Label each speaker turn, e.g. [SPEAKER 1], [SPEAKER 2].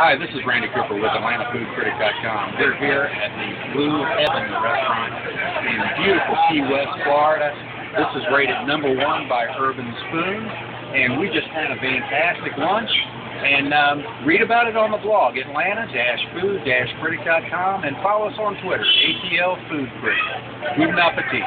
[SPEAKER 1] Hi, this is Randy Cooper with AtlantaFoodCritic.com. We're here at the Blue Heaven restaurant in beautiful Key West, Florida. This is rated number one by Urban Spoon, and we just had a fantastic lunch. And um, read about it on the blog, Atlanta-food-critic.com, and follow us on Twitter, ATL Food Critic. Good appetit.